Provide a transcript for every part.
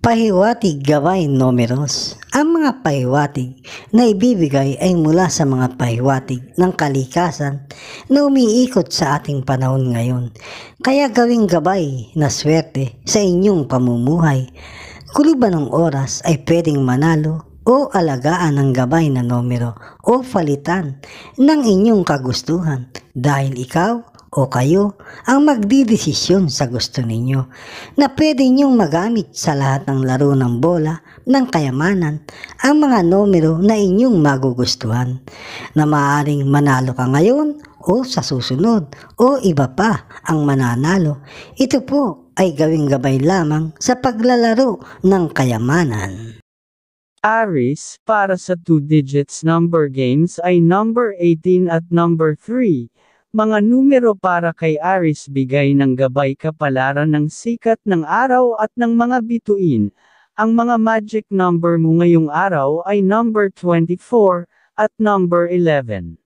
Pahiwatig gabay numeros. Ang mga pahiwatig na ibibigay ay mula sa mga pahiwatig ng kalikasan na umiikot sa ating panahon ngayon. Kaya gawing gabay na swerte sa inyong pamumuhay. Kuliban ng oras ay pwedeng manalo o alagaan ng gabay na numero o palitan ng inyong kagustuhan dahil ikaw o kayo ang magdidesisyon sa gusto ninyo na pwede ninyong magamit sa lahat ng laro ng bola ng kayamanan ang mga numero na inyong magugustuhan na maaring manalo ka ngayon o sa susunod o iba pa ang mananalo. Ito po ay gawing gabay lamang sa paglalaro ng kayamanan. Aris, para sa 2 digits number games ay number 18 at number 3. Mga numero para kay Aris bigay ng gabay kapalaran ng sikat ng araw at ng mga bituin. Ang mga magic number mo ngayong araw ay number 24 at number 11.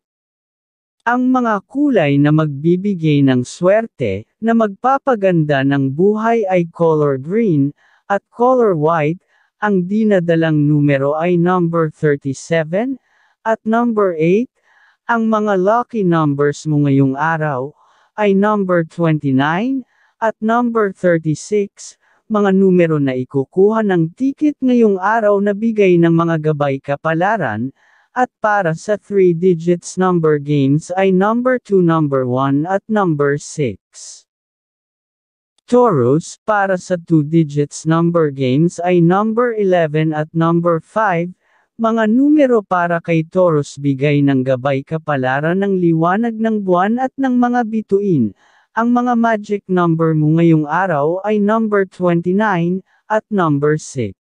Ang mga kulay na magbibigay ng swerte na magpapaganda ng buhay ay color green at color white. Ang dinadalang numero ay number 37 at number 8. Ang mga lucky numbers mo ngayong araw ay number 29 at number 36, mga numero na ikukuha ng ticket ngayong araw na bigay ng mga gabay kapalaran, at para sa 3 digits number games ay number 2, number 1 at number 6. Taurus, para sa 2 digits number games ay number 11 at number 5, mga numero para kay Taurus bigay ng gabay kapalaran ng liwanag ng buwan at ng mga bituin. Ang mga magic number mo ngayong araw ay number 29 at number 6.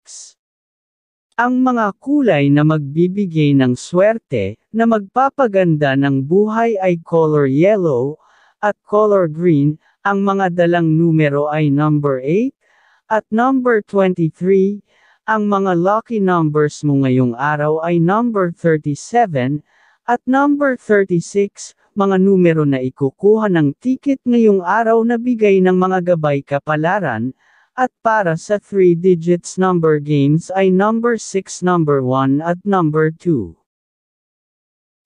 Ang mga kulay na magbibigay ng swerte na magpapaganda ng buhay ay color yellow at color green. Ang mga dalang numero ay number 8 at number 23. Ang mga lucky numbers mo ngayong araw ay number 37 at number 36, mga numero na ikukuha ng ticket ngayong araw na bigay ng mga gabay kapalaran, at para sa 3 digits number games ay number 6, number 1 at number 2.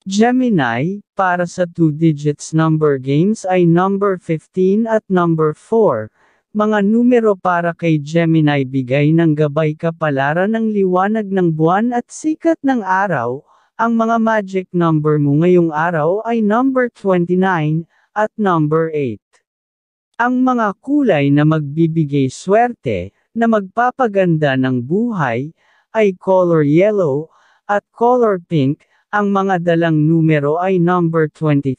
Gemini, para sa 2 digits number games ay number 15 at number 4. Mga numero para kay Gemini bigay ng gabay kapalaran ng liwanag ng buwan at sikat ng araw. Ang mga magic number mo ngayong araw ay number 29 at number 8. Ang mga kulay na magbibigay swerte na magpapaganda ng buhay ay color yellow at color pink. Ang mga dalang numero ay number 23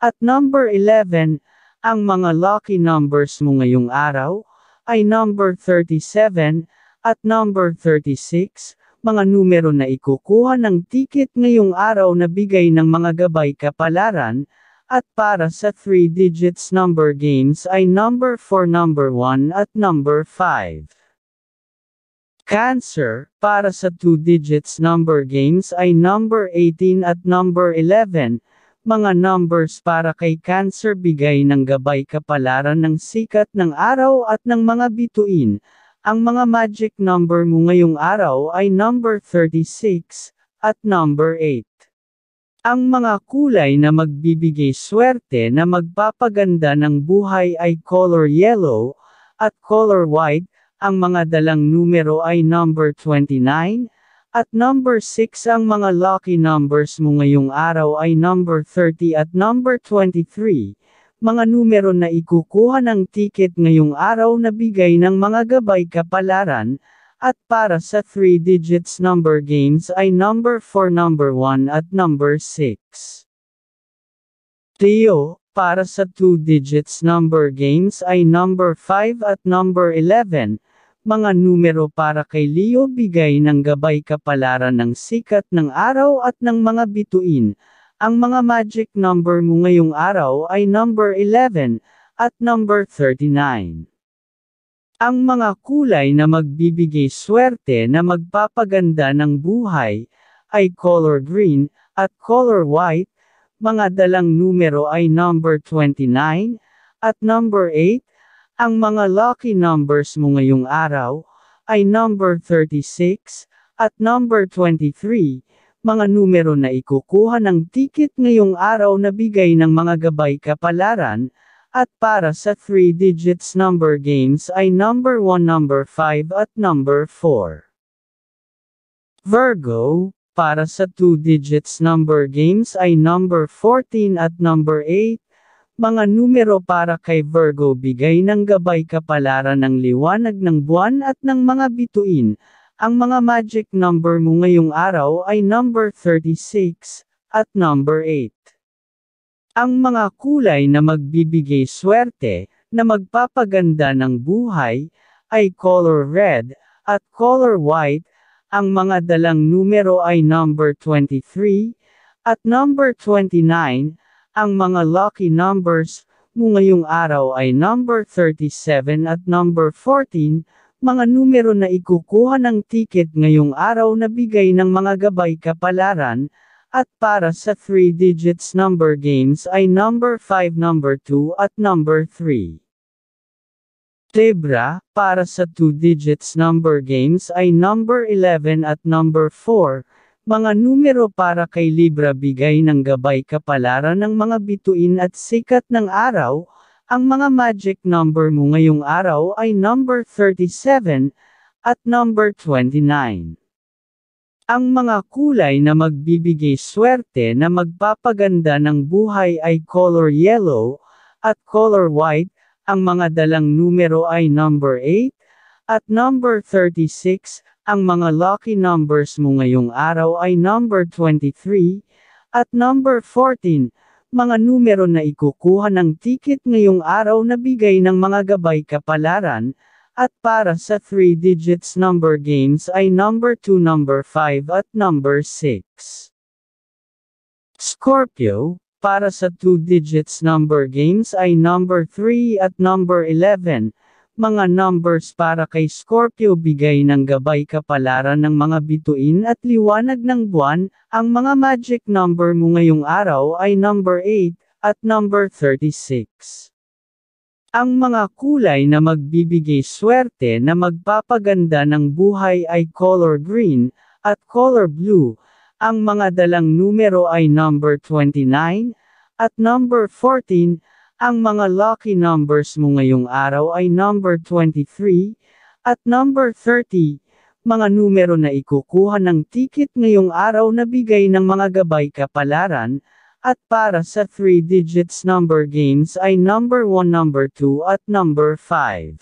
at number 11. Ang mga lucky numbers mo ngayong araw ay number 37 at number 36, mga numero na ikukuha ng ticket ngayong araw na bigay ng mga gabay kapalaran, at para sa 3 digits number games ay number 4, number 1 at number 5. Cancer, para sa 2 digits number games ay number 18 at number 11, mga numbers para kay Cancer bigay ng gabay kapalaran ng sikat ng araw at ng mga bituin. Ang mga magic number mo ngayong araw ay number 36 at number 8. Ang mga kulay na magbibigay swerte na magpapaganda ng buhay ay color yellow at color white. Ang mga dalang numero ay number 29, at number 6 ang mga lucky numbers mo ngayong araw ay number 30 at number 23. Mga numero na ikukuha ng ticket ngayong araw na bigay ng mga gabay kapalaran, at para sa 3 digits number games ay number 4, number 1 at number 6. Leo, para sa 2 digits number games ay number 5 at number 11, mga numero para kay Leo bigay ng gabay kapalaran ng sikat ng araw at ng mga bituin. Ang mga magic number mo ngayong araw ay number 11 at number 39. Ang mga kulay na magbibigay swerte na magpapaganda ng buhay ay color green at color white. Mga dalang numero ay number 29 at number 8 ang mga lucky numbers mo ngayong araw ay number 36, at number 23, mga numero na ikukuha ng ticket ngayong araw na bigay ng mga gabay kapalaran, at para sa 3 digits number games ay number 1, number 5 at number 4. Virgo, para sa 2 digits number games ay number 14 at number 8, mga numero para kay Virgo bigay ng gabay kapalaran ng liwanag ng buwan at ng mga bituin. Ang mga magic number mo ngayong araw ay number 36 at number 8. Ang mga kulay na magbibigay swerte, na magpapaganda ng buhay, ay color red at color white. Ang mga dalang numero ay number 23 at number 29. Ang mga lucky numbers mo ngayong araw ay number 37 at number 14, mga numero na ikukuha ng ticket ngayong araw na bigay ng mga gabay kapalaran, at para sa 3 digits number games ay number 5, number 2 at number 3. Libra, para sa 2 digits number games ay number 11 at number 4, mga numero para kay Libra bigay ng gabay kapalaran ng mga bituin at sikat ng araw, ang mga magic number mo ngayong araw ay number 37 at number 29. Ang mga kulay na magbibigay swerte na magpapaganda ng buhay ay color yellow at color white, ang mga dalang numero ay number 8 at number 36, ang mga lucky numbers mo ngayong araw ay number 23, at number 14, mga numero na ikukuha ng ticket ngayong araw na bigay ng mga gabay kapalaran, at para sa 3 digits number games ay number 2, number 5 at number 6. Scorpio, para sa 2 digits number games ay number 3 at number 11, mga numbers para kay Scorpio bigay ng gabay kapalaran ng mga bituin at liwanag ng buwan, ang mga magic number mo ngayong araw ay number 8 at number 36. Ang mga kulay na magbibigay swerte na magpapaganda ng buhay ay color green at color blue. Ang mga dalang numero ay number 29 at number 14 ang mga lucky numbers mo ngayong araw ay number 23 at number 30, mga numero na ikukuha ng ticket ngayong araw na bigay ng mga gabay kapalaran, at para sa 3 digits number games ay number 1, number 2 at number 5.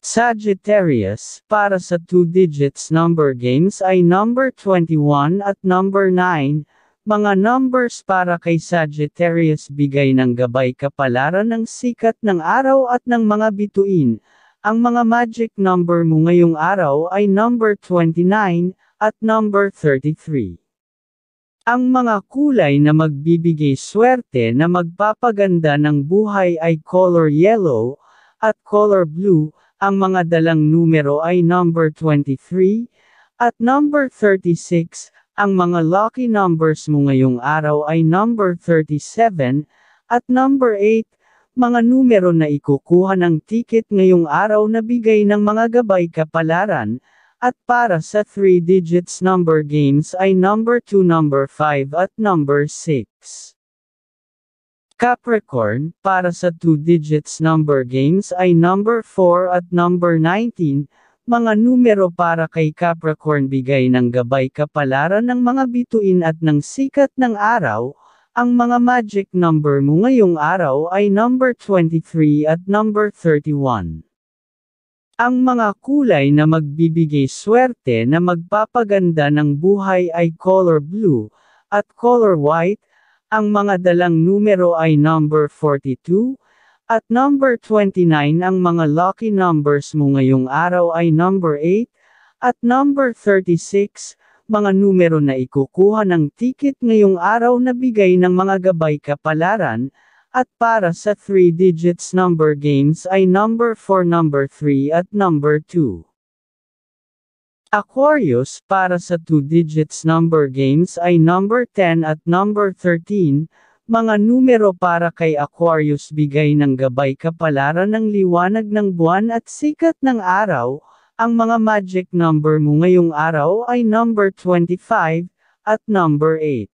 Sagittarius, para sa 2 digits number games ay number 21 at number 9, mga numbers para kay Sagittarius bigay ng gabay kapalaran ng sikat ng araw at ng mga bituin. Ang mga magic number mo ngayong araw ay number 29 at number 33. Ang mga kulay na magbibigay swerte na magpapaganda ng buhay ay color yellow at color blue. Ang mga dalang numero ay number 23 at number 36. Ang mga lucky numbers mo ngayong araw ay number 37, at number 8, mga numero na ikukuha ng ticket ngayong araw na bigay ng mga gabay kapalaran, at para sa 3 digits number games ay number 2, number 5 at number 6. Capricorn, para sa 2 digits number games ay number 4 at number 19, mga numero para kay Capricorn bigay ng gabay kapalaran ng mga bituin at ng sikat ng araw, ang mga magic number mo ngayong araw ay number 23 at number 31. Ang mga kulay na magbibigay swerte na magpapaganda ng buhay ay color blue at color white, ang mga dalang numero ay number 42, at number 29 ang mga lucky numbers mo ngayong araw ay number 8, at number 36, mga numero na ikukuha ng ticket ngayong araw na bigay ng mga gabay kapalaran, at para sa 3 digits number games ay number 4, number 3 at number 2. Aquarius, para sa 2 digits number games ay number 10 at number 13, mga numero para kay Aquarius bigay ng gabay kapalaran ng liwanag ng buwan at sikat ng araw, Ang mga magic number mo ngayong araw ay number 25 at number 8.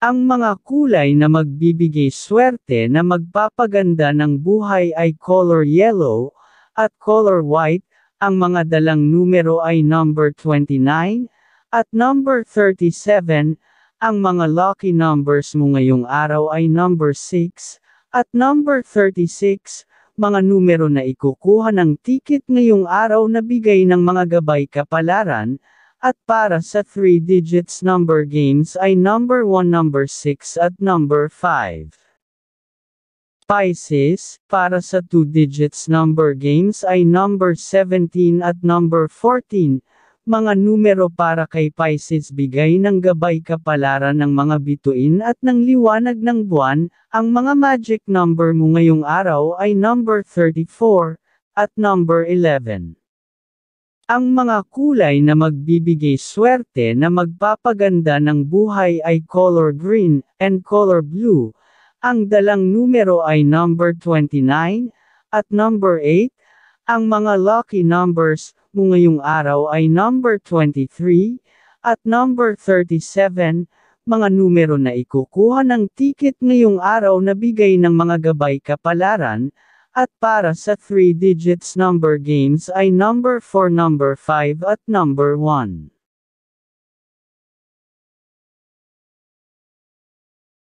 Ang mga kulay na magbibigay swerte na magpapaganda ng buhay ay color yellow at color white. Ang mga dalang numero ay number 29 at number 37. Ang mga lucky numbers mo ngayong araw ay number 6 at number 36 mga numero na ikukuha ng ticket ngayong araw na bigay ng mga gabay kapalaran, at para sa 3 digits number games ay number 1, number 6 at number 5. Pisces, para sa 2 digits number games ay number 17 at number 14, mga numero para kay Pisces bigay ng gabay kapalaran ng mga bituin at ng liwanag ng buwan, ang mga magic number mo ngayong araw ay number 34 at number 11. Ang mga kulay na magbibigay swerte na magpapaganda ng buhay ay color green and color blue. Ang dalang numero ay number 29 at number 8. Ang mga lucky numbers mo ngayong araw ay number 23 at number 37, mga numero na ikukuha ng ticket ngayong araw na bigay ng mga gabay kapalaran, at para sa 3 digits number games ay number 4, number 5 at number 1.